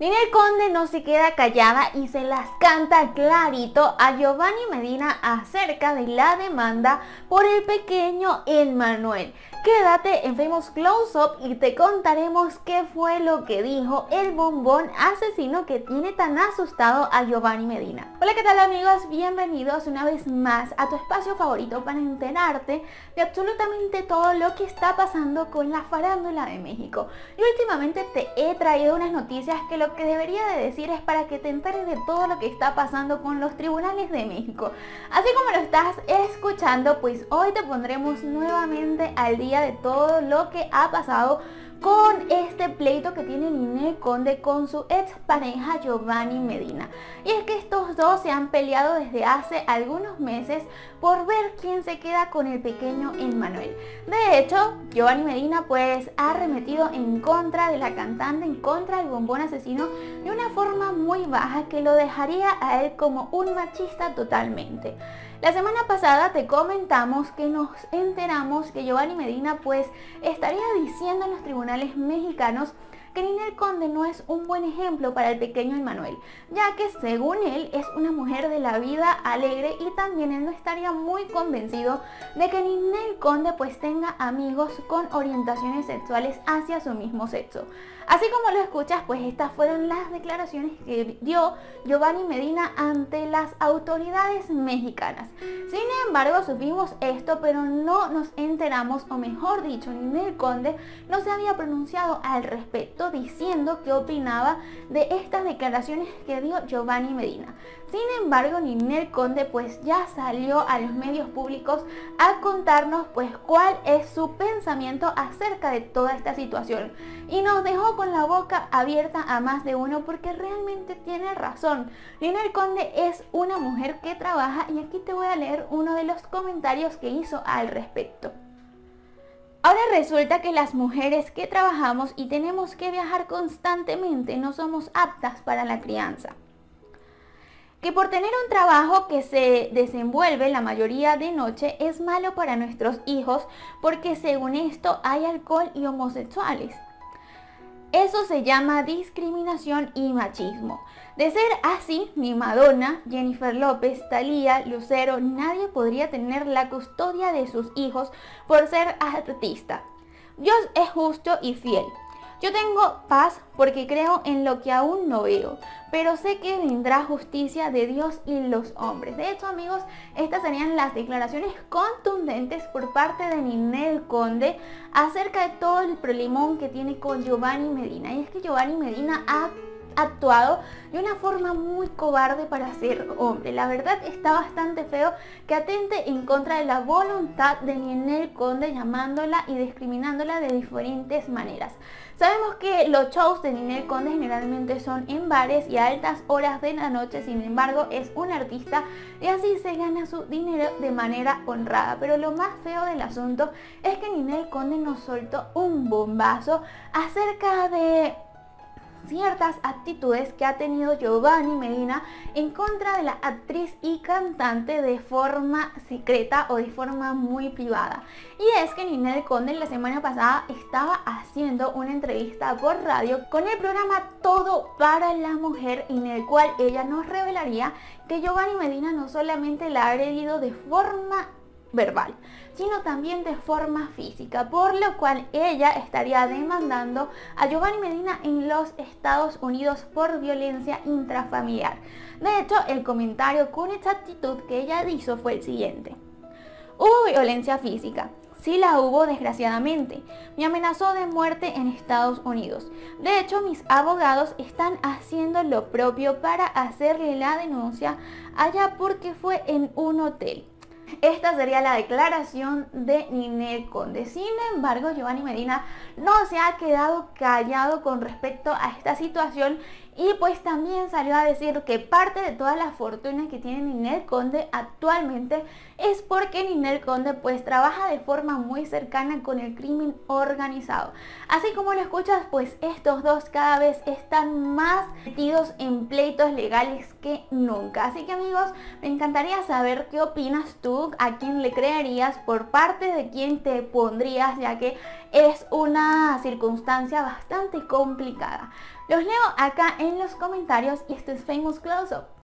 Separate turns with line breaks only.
Ninel Conde no se queda callada y se las canta clarito a Giovanni Medina acerca de la demanda por el pequeño Emmanuel. Quédate en Famous Close Up y te contaremos qué fue lo que dijo el bombón asesino que tiene tan asustado a Giovanni Medina. Hola, ¿qué tal amigos? Bienvenidos una vez más a tu espacio favorito para enterarte de absolutamente todo lo que está pasando con la farándula de México. Y últimamente te he traído unas noticias que lo que debería de decir es para que te enteres de todo lo que está pasando con los tribunales de México. Así como lo estás escuchando, pues hoy te pondremos nuevamente al día de todo lo que ha pasado con este pleito que tiene Ninel Conde con su ex pareja Giovanni Medina. Y es que estos dos se han peleado desde hace algunos meses por ver quién se queda con el pequeño Emmanuel. De hecho, Giovanni Medina pues ha remetido en contra de la cantante, en contra del bombón asesino de una forma muy baja que lo dejaría a él como un machista totalmente. La semana pasada te comentamos que nos enteramos que Giovanni Medina pues estaría diciendo en los tribunales mexicanos que Ninel Conde no es un buen ejemplo para el pequeño Emmanuel, ya que según él es una mujer de la vida alegre y también él no estaría muy convencido de que Ninel Conde pues tenga amigos con orientaciones sexuales hacia su mismo sexo. Así como lo escuchas, pues estas fueron las declaraciones que dio Giovanni Medina ante las autoridades mexicanas. Sin embargo, supimos esto, pero no nos enteramos, o mejor dicho, Ninel Conde no se había pronunciado al respecto diciendo qué opinaba de estas declaraciones que dio Giovanni Medina. Sin embargo, Ninel Conde pues ya salió a los medios públicos a contarnos pues cuál es su pensamiento acerca de toda esta situación y nos dejó con la boca abierta a más de uno porque realmente tiene razón. Ninel Conde es una mujer que trabaja y aquí te voy a leer uno de los comentarios que hizo al respecto. Ahora resulta que las mujeres que trabajamos y tenemos que viajar constantemente no somos aptas para la crianza que por tener un trabajo que se desenvuelve la mayoría de noche es malo para nuestros hijos porque según esto hay alcohol y homosexuales. Eso se llama discriminación y machismo. De ser así, ni Madonna, Jennifer López, Thalía, Lucero, nadie podría tener la custodia de sus hijos por ser artista. Dios es justo y fiel. Yo tengo paz porque creo en lo que aún no veo, pero sé que vendrá justicia de Dios y los hombres. De hecho, amigos, estas serían las declaraciones contundentes por parte de Ninel Conde acerca de todo el problemón que tiene con Giovanni Medina. Y es que Giovanni Medina ha actuado de una forma muy cobarde para ser hombre. La verdad está bastante feo que atente en contra de la voluntad de Ninel Conde llamándola y discriminándola de diferentes maneras. Sabemos que los shows de Ninel Conde generalmente son en bares y a altas horas de la noche, sin embargo es un artista y así se gana su dinero de manera honrada. Pero lo más feo del asunto es que Ninel Conde nos soltó un bombazo acerca de ciertas actitudes que ha tenido Giovanni Medina en contra de la actriz y cantante de forma secreta o de forma muy privada. Y es que Ninel Conde la semana pasada estaba haciendo una entrevista por radio con el programa Todo para la Mujer en el cual ella nos revelaría que Giovanni Medina no solamente la ha agredido de forma verbal, sino también de forma física, por lo cual ella estaría demandando a Giovanni Medina en los Estados Unidos por violencia intrafamiliar. De hecho, el comentario con esta actitud que ella hizo fue el siguiente. Hubo violencia física. Sí la hubo desgraciadamente. Me amenazó de muerte en Estados Unidos. De hecho, mis abogados están haciendo lo propio para hacerle la denuncia allá porque fue en un hotel. Esta sería la declaración de Ninel Conde. Sin embargo, Giovanni Medina no se ha quedado callado con respecto a esta situación y pues también salió a decir que parte de toda la fortuna que tiene Ninel Conde actualmente es porque Ninel Conde pues trabaja de forma muy cercana con el crimen organizado. Así como lo escuchas, pues estos dos cada vez están más metidos en pleitos legales que nunca. Así que amigos, me encantaría saber qué opinas tú, a quién le creerías, por parte de quién te pondrías, ya que es una circunstancia bastante complicada. Los leo acá en los comentarios y este es Famous Close Up.